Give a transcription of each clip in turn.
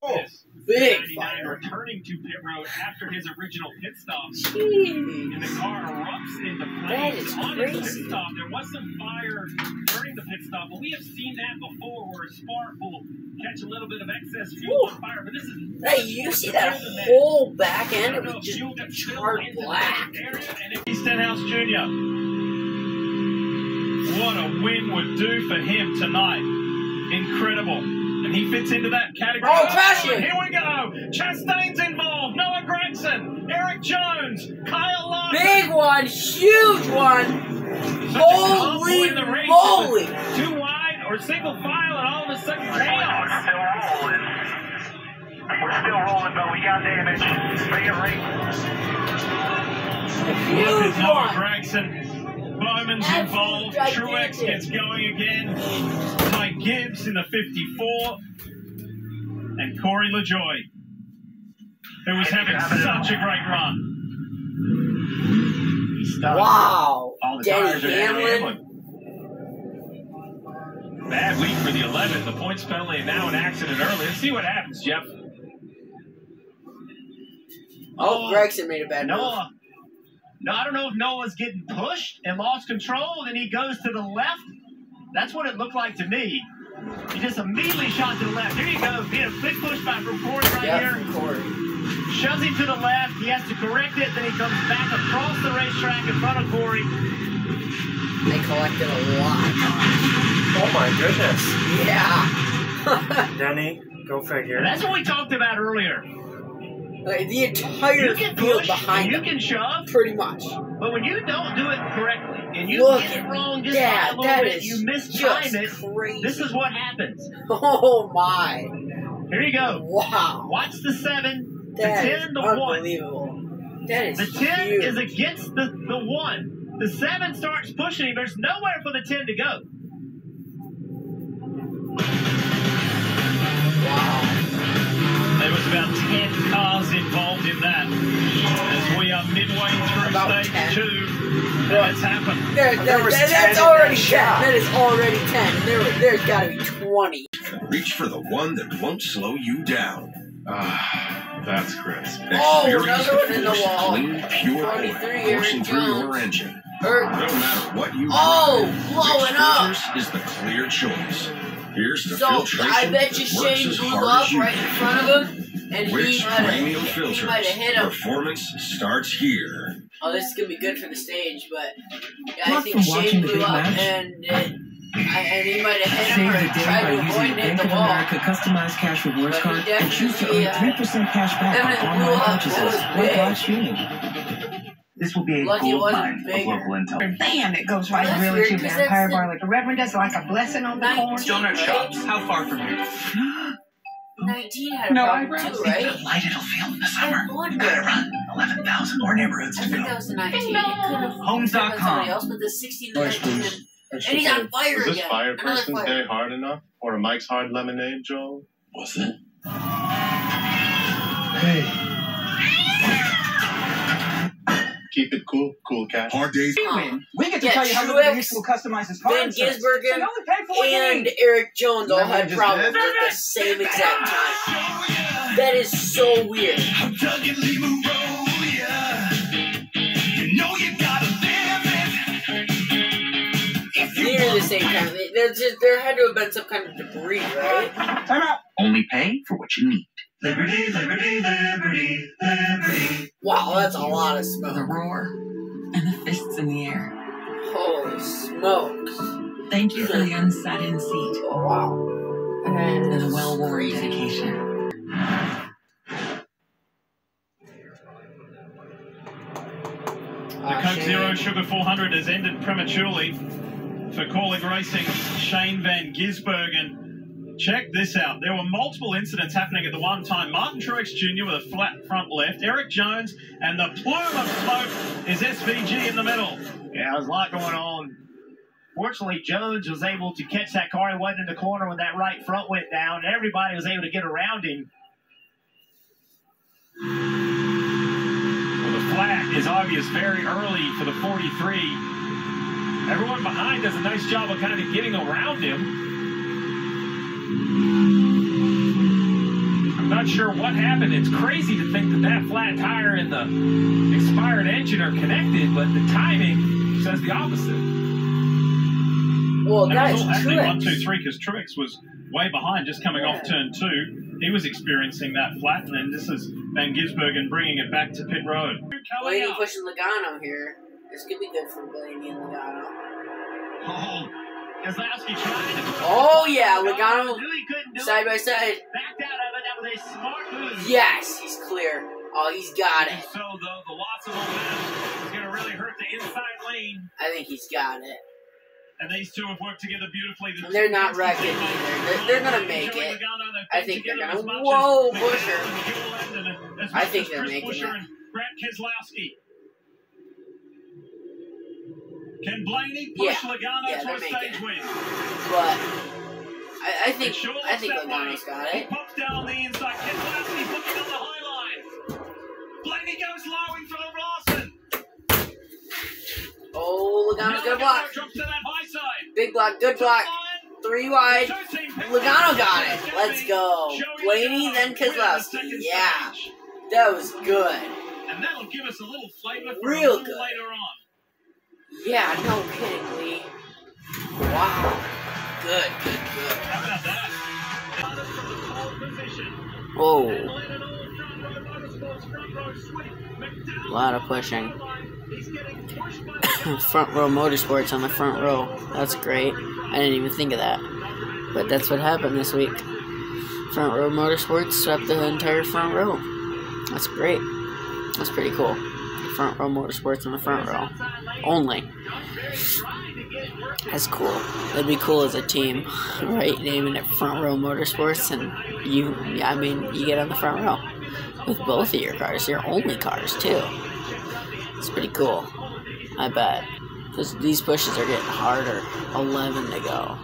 Oh, big 99 fire. returning to pit road after his original pit stop. Jeez. And the car erupts into flames on his pit stop. There was some fire during the pit stop, but we have seen that before where a spark will catch a little bit of excess fuel on fire. But this is Hey, you see that whole back end? don't It know was if just charred black. Stenhouse Jr. What a win would do for him tonight. Incredible. And he fits into that category. Oh, crashing. Here we go. Chastain's involved. Noah Gragson. Erik Jones. Kyle Larson. Big one, huge one. Such a Holy in the race. moly. Two wide or single file, and all of a sudden chaos. Still rolling. We're still rolling, but we got damage. Bring it right. Look Huge at Noah one. Gragson. Bowman's Absolute involved. gigantic. Truex gets going again. Mike Gibbs in the 54. And Corey LaJoie, who was having such a great run. Wow. All Denny tires are Denny Hamlin. Bad week for the 11. The points penalty and now an accident early. Let's see what happens, Jeff. Oh, Gragson made a bad move. No, I don't know if Noah's getting pushed and lost control, then he goes to the left. That's what it looked like to me. He just immediately shot to the left. Here you go. He had a big pushback from Corey right Yeah, here. from Corey. Shoves him to the left. He has to correct it. Then he comes back across the racetrack in front of Corey. They collected a lot. Oh my goodness. Yeah. Denny, go figure. And that's what we talked about earlier. Like, the entire field behind and you them, can shove, pretty much. but when you don't do it correctly and you Look get it wrong just that. by a little That bit, is you mistime it. crazy. This is what happens. Oh my. Here you go. Wow. Watch the seven, the ten, the one. unbelievable. That is The ten huge. is against the, the one. The seven starts pushing. There's nowhere for the ten to go. About 10 cars involved in that. As we are midway through About stage 10. two, and it's happened. There, There there- was that- 10 that's already 10. shot. That is already 10. And there, there's got to be 20. Reach for the one that won't slow you down. Ah, that's crisp. Oh, Experience another one in the wall. Clean, pure oil 23 coursing through your engine. Er, No matter what you Oh, drive, blowing up. Filters is the clear choice. Here's the so filtration I bet you Shane blew up right in front of him. And he Rich might Premium he Filters. might hit. Performance starts here. Oh, this is going to be good for the stage, but yeah, I think Shane blew up match. and, it, I, and he might have hit him Save or the day tried by to using avoid a Bank the of wall. America customized cash rewards But card and choose to earn uh, 3% cash back on definitely online purchases was like big. live streaming. This will be a Lucky it gold wasn't mine of local intel. Bam! It goes right That's really weird, to 'cause Vampire Bar. Like the Reverend does like a blessing on the corn. 19, Donut shops. How far from here? 19 had a No problem eyebrows? too, right? light it'll feel in the summer. wonder. Gotta run 11,000 more neighborhoods I to think go. that was the 19. It Homes.com. been else, but the 16 the Nice 19. boost. And he's on fire Was this again. fire Another person's fire. day hard enough? Or a Mike's Hard Lemonade, Joel? Was it? Hey. Keep it cool, cool cat. Hard days. Um, we. We get to Yeah, tell you how Truex, good the will customize his car. Van and. Gisbergen, So you only pay for what you and. Erik Jones all had problems did? at the same exact time. Oh, that is so weird. Near the same time. There, just, there had to have been some kind of debris, right? Time out. Only pay for what you need. Liberty, liberty, liberty, liberty. Wow, that's a lot of The smoke. roar and the fists in the air. Holy smokes. Thank you for the unsat in seat Oh, wow. and And the well worn crazy. dedication. The Ah, Coke Zero Sugar 400 has ended prematurely for Kaulig Racing Shane Van Gisbergen. Check this out. There were multiple incidents happening at the one time. Martin Truex Jr. with a flat front left, Erik Jones, and the plume of smoke is SVG in the middle. Yeah, there's a lot going on. Fortunately, Jones was able to catch that car. He wasn't in the corner when that right front went down, and everybody was able to get around him. Well, the flag is obvious very early for the 43. Everyone behind does a nice job of kind of getting around him. I'm not sure what happened. It's crazy to think that that flat tire and the expired engine are connected, but the timing says the opposite. Well, And guys, it was all happening Truex. two, because Truex was way behind, just coming off turn two. He was experiencing that flat, and then this is Van Gisbergen bringing it back to pit road. Blaney pushing Logano here. This could be good for Blaney and Logano. Oh, Keselowski tried to push Oh, yeah, Logano Side by side. Backed out of it. That was a smart move. Yes, he's clear. Oh, he's got it. So the, the loss of momentum is to really hurt the inside lane. I think he's got it. And these two have worked together beautifully. The They're not wrecking either. They're- they're gonna make it. I think they're gonna- whoa, Busher. Miguel Landon and as I think they're making it. Grant Keselowski. Can Blaney push Yeah. Logano Yeah, to a stage win? But I, I think sure I think Logano's got He it. pops down the inside. Keselowski's looking on the high line. Blaney goes low in front of Larson. Oh, Logano's gonna block. Drops to that high side. Big block, good block. Three wide. Logano got it. Let's go. Blaney, then Keselowski. Yeah, that was good. And that'll give us a little flavor for Real a little good. later on. Yeah, no kidding, Lee. Wow. Good, good, good. McDowell A lot of pushing. Front row motorsports on the front row. That's great. I didn't even think of that. But that's what happened this week. Front row motorsports swept the entire front row. That's great. That's pretty cool. Front row motorsports on the front row. Only. That's cool. That'd be cool as a team, right? Naming it front row motorsports and you I mean you get on the front row. With both of your cars, your only cars too. It's pretty cool. I bet. Because these pushes are getting harder. 11 to go.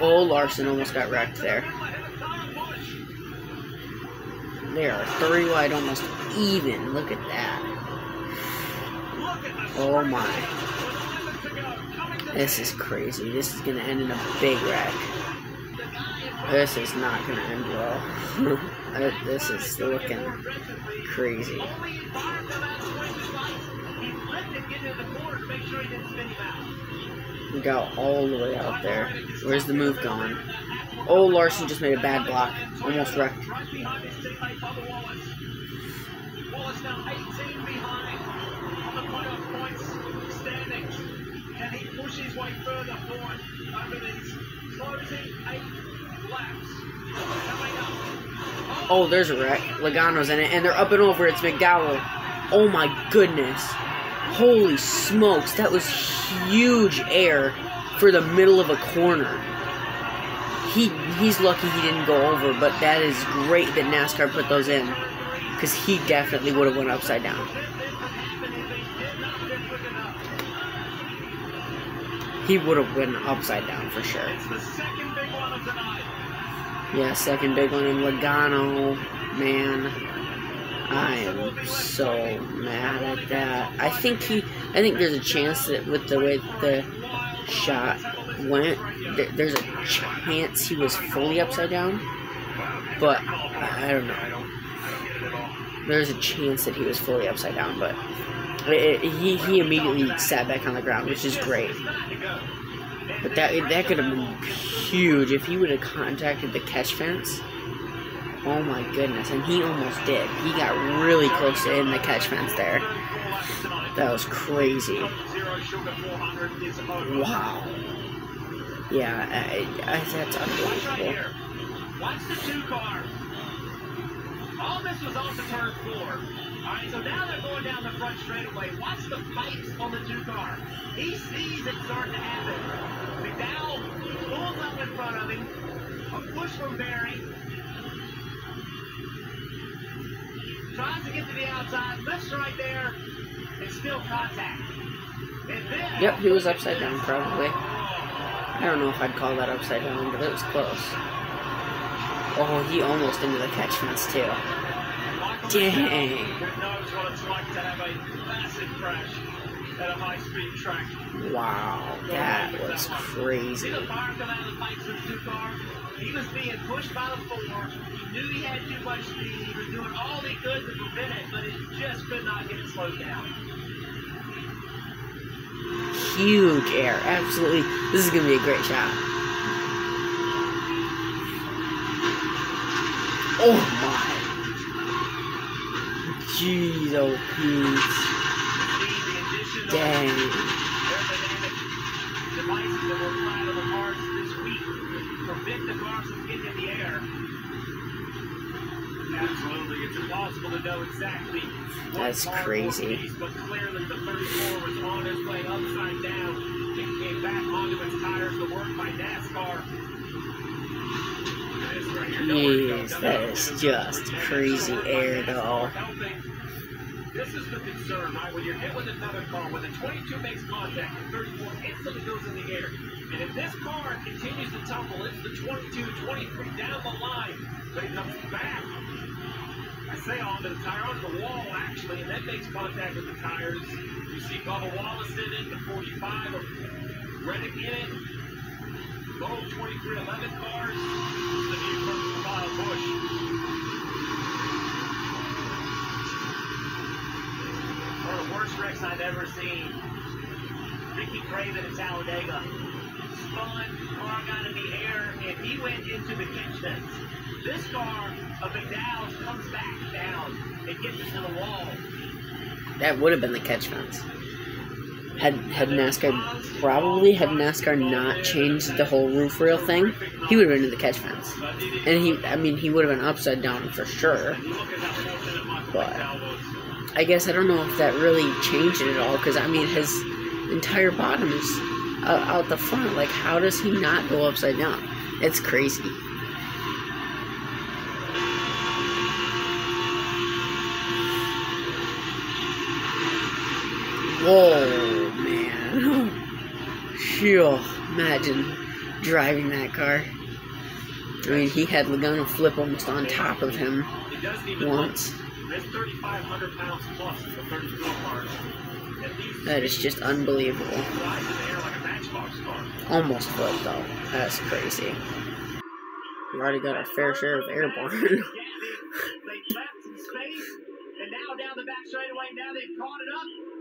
Oh, Larson almost got wrecked there. They are three wide, almost even. Look at that. Oh my. This is crazy. This is going to end in a big wreck. This is not going to end well. Uh, this is looking crazy. We got all the way out there. Where's the move going? Oh, Larson just made a bad block. Almost wrecked. Right behind his teammate Bubba Wallace. Wallace now 18 behind on the playoff points standings. Can he push his way further forward over these closing eight laps? Coming up. Oh, there's a wreck. Logano's in it, and they're up and over. It's McDowell. Oh my goodness. Holy smokes, that was huge air for the middle of a corner. He he's lucky he didn't go over, but that is great that NASCAR put those in. Because he definitely would have went upside down. He would have went upside down for sure. Yeah, second big one in Logano. Man, I am so mad at that. I think he, I think there's a chance that with the way the shot went, th- there's a chance he was fully upside down. But I don't know. There's a chance that he was fully upside down, but it, it- he he immediately sat back on the ground, which is great. But that that could have been huge if he would have contacted the catch fence. Oh my goodness, and he almost did. He got really close to in the catch fence there. That was crazy. Zero sugar 400 is over. Wow. Yeah, I, I, that's Watch right unbelievable. here. Watch the two car. All this was off the turn four. All right, so now they're going down the front straightaway. Watch the fights on the two car. He sees it starting to happen. McDowell pulls up in front of him. A push from Berry. Tries to get to the outside. Lifts right there. It's still contact. And then Yep, he was upside down probably. I don't know if I'd call that upside down, but it was close. Oh, he almost into the catch fence too. Dang. Wow, that was crazy. He was being pushed by the four. He knew he had too much speed. He was doing all he could to prevent it, but it just could not get it slowed down. Huge air. Absolutely. This is going to be a great shot. Oh my. Jeez, oh Pete. Dang. Devices that cars this week prevent the cars from getting in the air. Absolutely, it's impossible to know exactly That's crazy. but clearly the 34 was on his way upside down and came back onto its tires to work by NASCAR. This right here, nowhere to go. Jeez, that is just crazy air though. This is the concern, right? When you're hit with another car, when the 22 makes contact, the 34 instantly goes in the air. And if this car continues to tumble, it's the 22, 23 down the line, but it comes back. I say onto the tire, onto the wall actually, and then makes contact with the tires. You see Bubba Wallace in it, the 45 of Reddick in it. Both 23XI cars. The view from Kyle Busch. One of the worst wrecks I've ever seen. Ricky Craven at Talladega. Spun, car got in the air, and he went into the catch fence. This car of McDowell's comes back down and gets into the wall. That would have been the catch fence. Had had NASCAR probably had NASCAR not changed the whole roof rail thing, he would have been in the catch fence. And he, I mean, he would have been upside down for sure. But I guess I don't know if that really changed it at all. Because I mean, his entire bottom is out, out the front. Like, how does he not go upside down? It's crazy. Whoa, man. Phew, imagine driving that car. I mean, he had Logano flip almost on top of him once. That's 3,500 pounds plus the 34 cars. And these That is just unbelievable. Almost flip, though. That's crazy. We already got our fair share of airborne. and now down the back straightaway, now they've caught it up.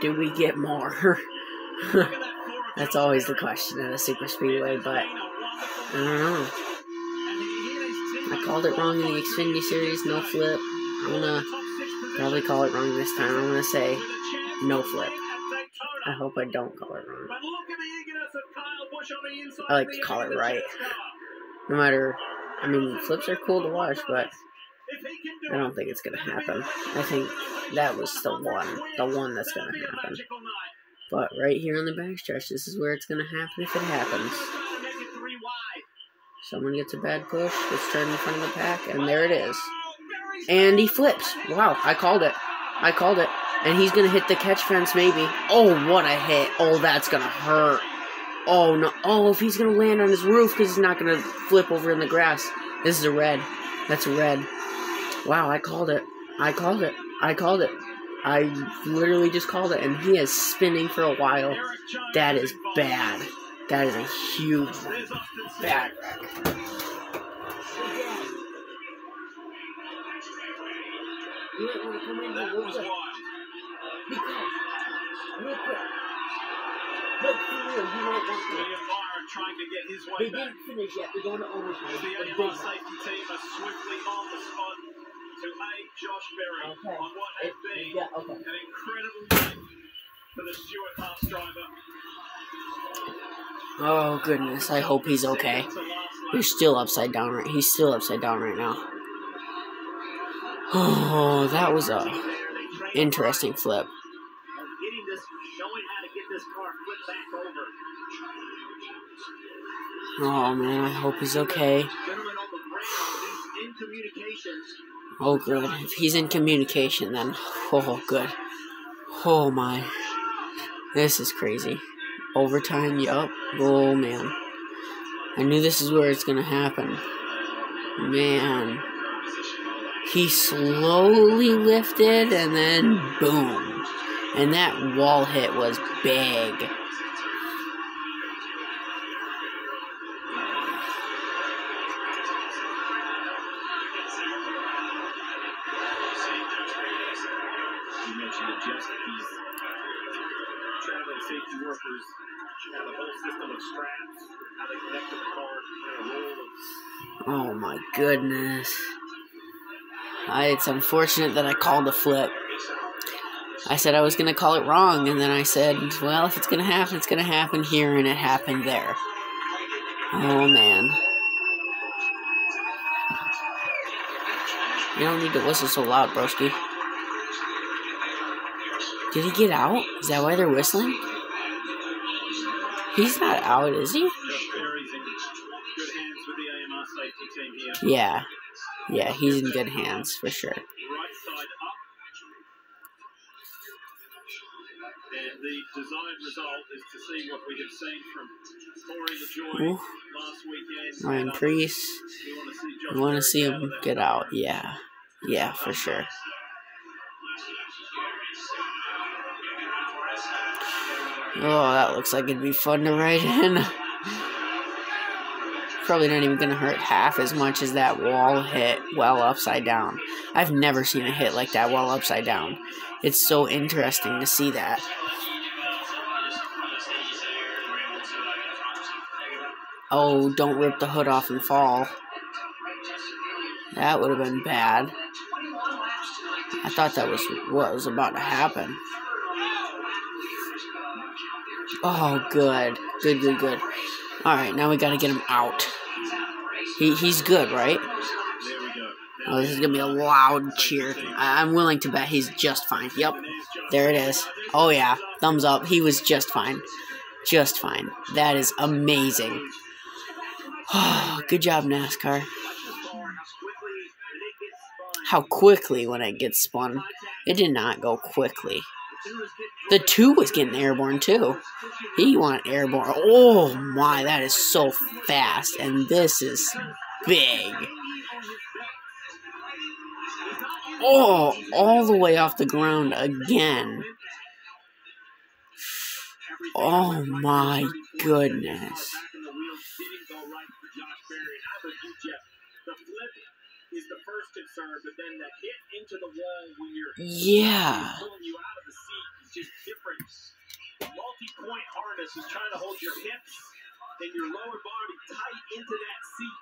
Do we get more? That's always the question at a super speedway, but I don't know. I called it wrong in the Xfinity Series, no flip. I'm gonna probably call it wrong this time. I'm gonna say no flip. I hope I don't call it wrong. I like to call it right. No matter, I mean, flips are cool to watch, but I don't think it's gonna happen. I think that was the one, the one that's gonna happen. But right here on the backstretch, this is where it's gonna happen if it happens. Someone gets a bad push, gets turned in front of the pack, and there it is. And he flips. Wow, I called it. I called it. And he's gonna hit the catch fence, maybe. Oh, what a hit. Oh, that's gonna hurt. Oh, no. Oh, if he's gonna land on his roof because he's not gonna flip over in the grass. This is a red. That's a red. Wow, I called it. I called it. I called it. I literally just called it, and he is spinning for a while. That is bad. That is a huge bad wreck. That was wild. William Byron trying to get his way They back. didn't finish yet. They're going to overtime. The The big A1 one. safety team are swiftly on the spot to aid Josh Berry Okay. on what has been yeah, okay. an incredible night for the Stewart-Haas driver. Oh goodness, I hope he's okay. He's still upside down right. He's still upside down right now. Oh, that was a interesting flip. Getting this, knowing how to get this car flipped back over. Oh man, I hope he's okay. Oh good. If he's in communication, then oh good. Oh my, this is crazy. Overtime, yup. Oh man, I knew this is where it's gonna happen. Man, he slowly lifted and then boom, and that wall hit was big. Oh my goodness. I, it's unfortunate that I called the flip. I said I was going to call it wrong, and then I said, well, if it's going to happen, it's going to happen here, and it happened there. Oh man. You don't need to whistle so loud, broski. Did he get out? Is that why they're whistling? He's not out, is he? Yeah. Yeah, he's in good hands for sure. And the desired result is to see what we have seen from Corey LaJoie last weekend. Ryan Preece. You want to see him get out. Yeah. Yeah, for sure. Oh, that looks like it'd be fun to ride in. Probably not even gonna hurt half as much as that wall hit while upside down. I've never seen a hit like that while upside down. It's so interesting to see that. Oh, don't rip the hood off and fall. That would have been bad. I thought that was what was about to happen. Oh, good. Good, good, good. Alright, now we gotta get him out. He, he's good, right? Oh, this is gonna be a loud cheer. I, I'm willing to bet he's just fine. Yep. There it is. Oh, yeah. Thumbs up. He was just fine. Just fine. That is amazing. Oh, good job, NASCAR. How quickly when it gets spun. It did not go quickly. The two was getting airborne too. He went airborne. Oh my, that is so fast. And this is big. Oh, all the way off the ground again. Oh my goodness. Is the first concern, but then the hit into the wall when you're Yeah. pulling you out of the seat is just different. Multi-point harness is trying to hold your hips and your lower body tight into that seat.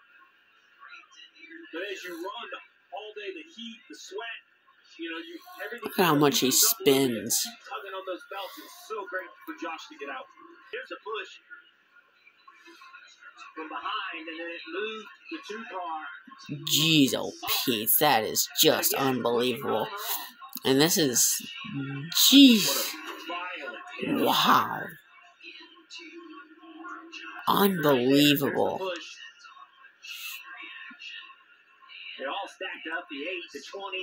But as you run all day, the heat, the sweat, you know, you everything. Look how much he comes up a little bit. spins. Tugging on those belts is so great for Josh to get out. Here's a push from behind, and then it moved the two car Jeez, oh Pete, that is just unbelievable. And this is, jeez, wow, unbelievable. They all stacked up, the 8, the 20.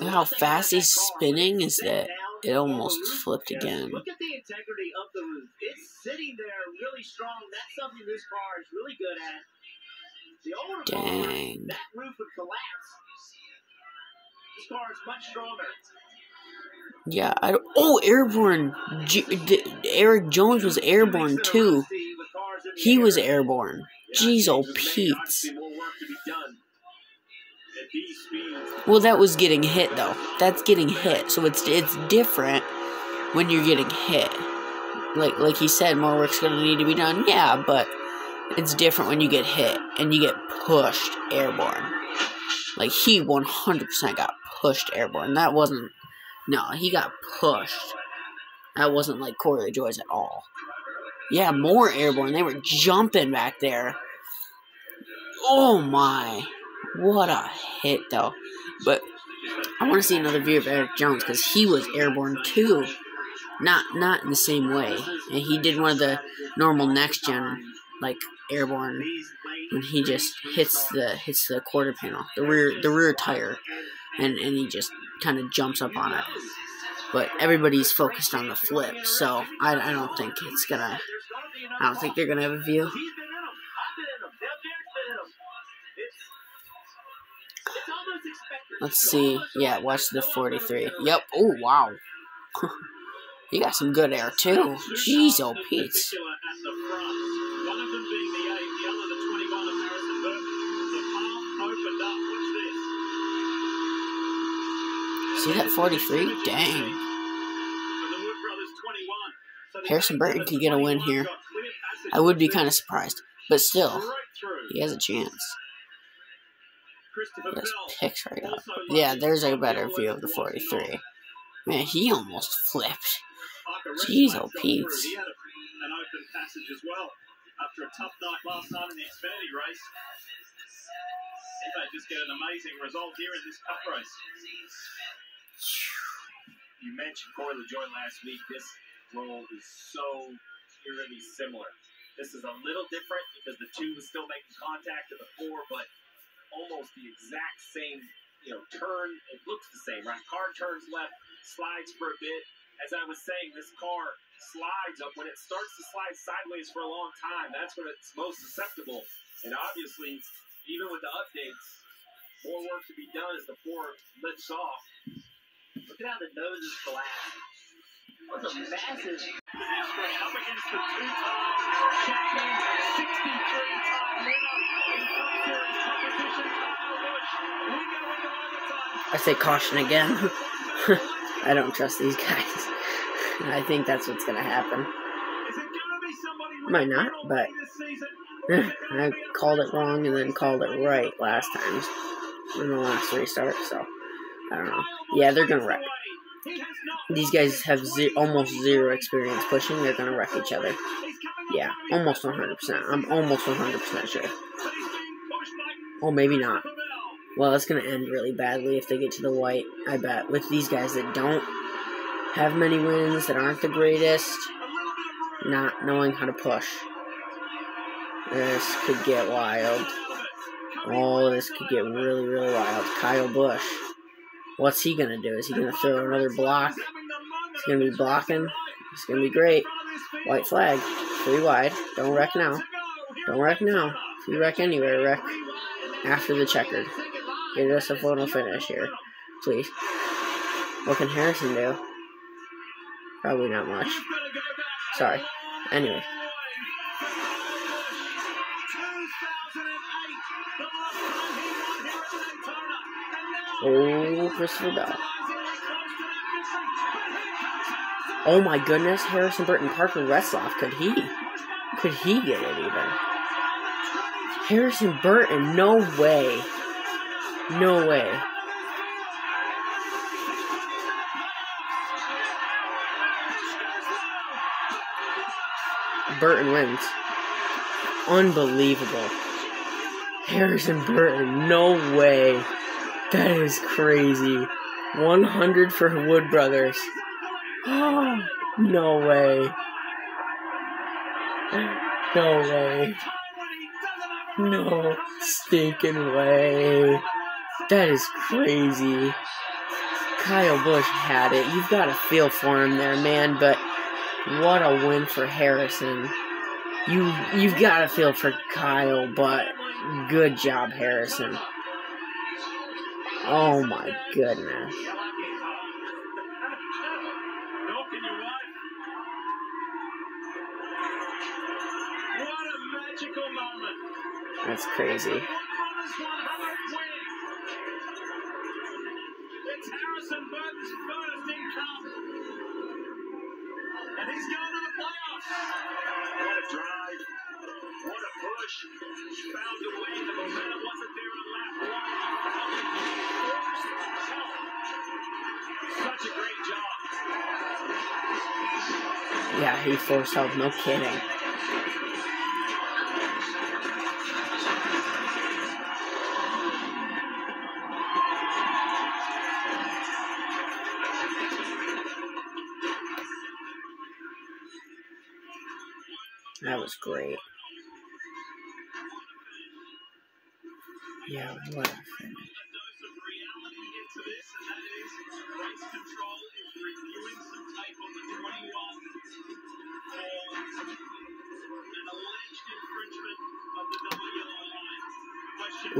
Look how fast he's spinning is that it almost flipped again. Look at the integrity of the roof. It's sitting there really strong. That's something this car is really good at. The older Dang. cars, that roof would collapse. This car is much stronger. Yeah, I don't, oh, airborne. J- D- Erik Jones was airborne too. He was airborne. Jeez, oh Pete. Well, that was getting hit though. That's getting hit, so it's it's different when you're getting hit. Like like he said, more work's gonna need to be done. Yeah, but it's different when you get hit and you get pushed airborne. Like he 100% got pushed airborne. That wasn't. No, he got pushed. That wasn't like Corey Joy's at all. Yeah, more airborne. They were jumping back there. Oh my. What a hit, though. But I want to see another view of Erik Jones because he was airborne too. Not not in the same way. And he did one of the normal next gen like airborne when he just hits the hits the quarter panel, the rear the rear tire, and and he just kind of jumps up on it. But everybody's focused on the flip, so I, I don't think it's gonna. I don't think they're gonna have a view. Let's see. Yeah, watch the 43. Yep. Oh, wow. you got some good air, too. Jeez, oh, Pete. See that 43? Dang. Harrison Burton can get a win here. I would be kind of surprised, but still, he has a chance. He has picks right up. Yeah, there's a better view of the 43. Man, he almost flipped. Jeez, oh Pete's. He had an open passage as well after a tough night last night in the Xfinity race. He may just get an amazing result here in this cup race. You mentioned Corey LaJoie last week. This role is so eerily similar. This is a little different because the two was still making contact to the four, but almost the exact same, you know, turn. It looks the same, right? Car turns left, slides for a bit. As I was saying, this car slides up when it starts to slide sideways for a long time. That's when it's most susceptible. And obviously, even with the updates, more work to be done as the four lifts off. Look at how the nose is flat. That's a massive. Up against the two-time champion, 63-time winner in I say caution again. I don't trust these guys. I think that's what's happen. Be somebody with Might not, but-? I called it wrong and then called it right last time in the last restart, so I don't know. Yeah, they're gonna wreck. These guys have ze- almost zero experience pushing. They're gonna wreck each other. Yeah, almost 100%. I'm almost 100% sure. Oh, maybe not. Well, it's gonna end really badly if they get to the white. I bet with these guys that don't have many wins, that aren't the greatest, not knowing how to push. This could get wild. Oh, this could get really, really wild. Kyle Busch. What's he gonna do? Is he gonna throw another block? He's gonna be blocking. It's gonna be great. White flag. Three wide. Don't wreck now. Don't wreck now. If you wreck anywhere, wreck after the checkered. Get us a photo finish here. Please. What can Harrison do? Probably not much. Sorry. Anyway. Oh, Christopher Bell. Oh my goodness, Harrison Burton Parker Retzlaff. Could he? Could he get it even? Harrison Burton, no way. No way. Burton wins. Unbelievable. Harrison Burton, no way. That is crazy. 100 for Wood Brothers. Oh, no way. No way. No stinking way. That is crazy. Kyle Busch had it. You've got to feel for him there, man, but what a win for Harrison. You you've got to feel for Kyle, but good job, Harrison. Oh my goodness. A. That's crazy. Yeah, he forced help, no kidding. That was great. Yeah, what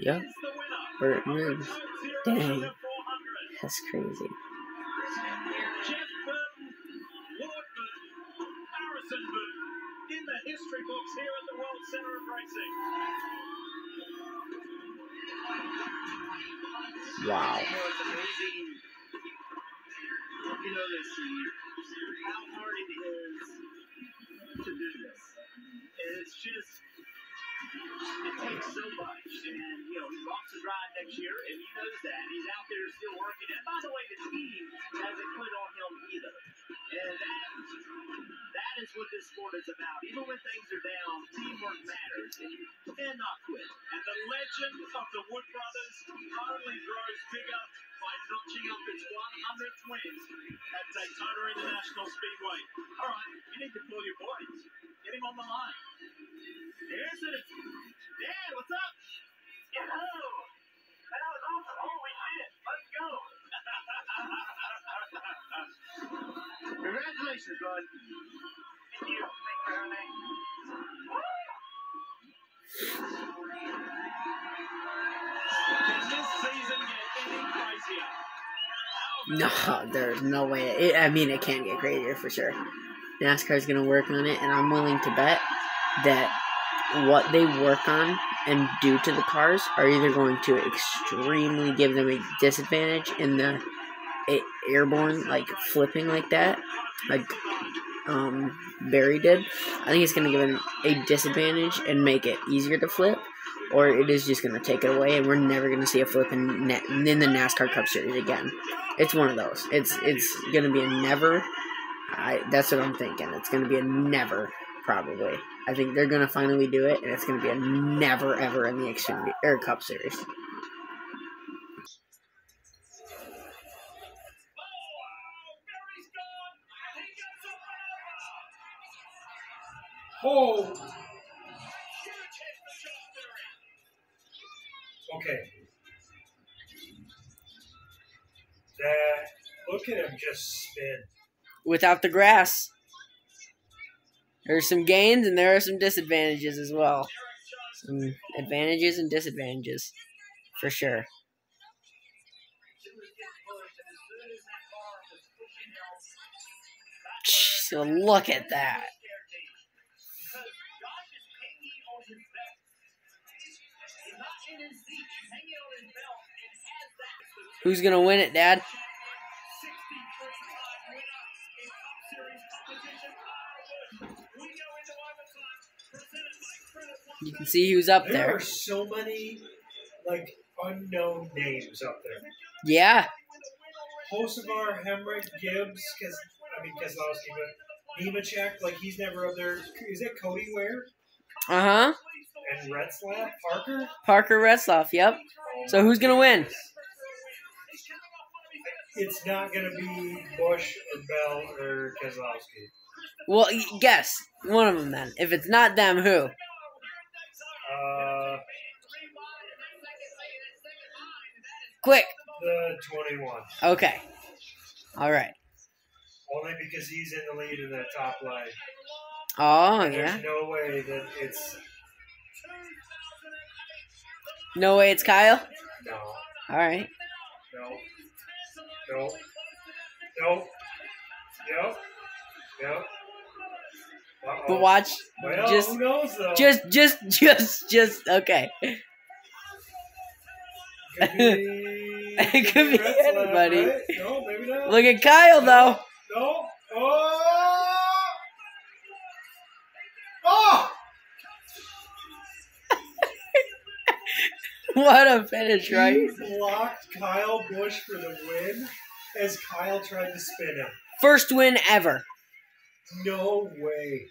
Yep. Burton. Dang. Dang. 400. That's crazy. Jeff Burton, Ward Burton, Harrison Burton in the history books here at the World Center of Racing. Wow. You know this, just, it takes so much. And, you know, he lost his ride next year, and he knows that. He's out there still working. And by the way, the team hasn't quit on him either. And that, that is what this sport is about. Even when things are down, teamwork matters, and you cannot quit. And the legend of the Wood Brothers only grows bigger by notching up its 100th win at Daytona International Speedway. All right, you need to call your boys. Get him on the line. Here's it. Dad, what's up? Yo! That was awesome. Oh, Holy shit. Let's go. Congratulations, bud. Thank you. Thanks for having me. Can this season get any crazier? No, there's no way. It, I mean, it can't get crazier for sure. NASCAR's gonna work on it, and I'm willing to bet that what they work on and do to the cars are either going to extremely give them a disadvantage in the airborne, like flipping like that, like um Berry did. I think it's gonna give them a disadvantage and make it easier to flip, or it is just gonna take it away, and we're never gonna see a flip in, in the NASCAR Cup Series again. It's one of those. It's it's gonna be a never. I that's what I'm thinking. It's gonna be a never probably. I think they're gonna finally do it, and it's gonna be a never ever in the Xfinity or Cup Series. Oh. Okay. That look at him just spin. Without the grass, there's some gains and there are some disadvantages as well. Some advantages and disadvantages, for sure. So look at that. Who's gonna win it, Dad? You can see who's up There there. are so many like unknown names up there. Yeah, Hocevar, Hemric, Gibbs, because I mean Keselowski, but Nemechek, like he's never up there. Is that Cody Ware uh huh. and Retzlaff Parker? Parker Retzlaff. Yep. So who's gonna win? It's not gonna be Busch or Bell or Keselowski. Well, guess one of them then. If it's not them, who? Uh, Quick. the twenty-one. Okay. All right. Only because he's in the lead in the top line. Oh And yeah. There's no way that it's No way, it's Kyle. no, All right. no, no, no, no, no. But watch. Well, just, who knows just, just, just, just. Okay. Could be, It could be anybody. right? No, maybe not. Look at Kyle though. No. Oh! Oh! What a finish, right? He blocked Kyle Busch for the win as Kyle tried to spin him. First win ever. No way.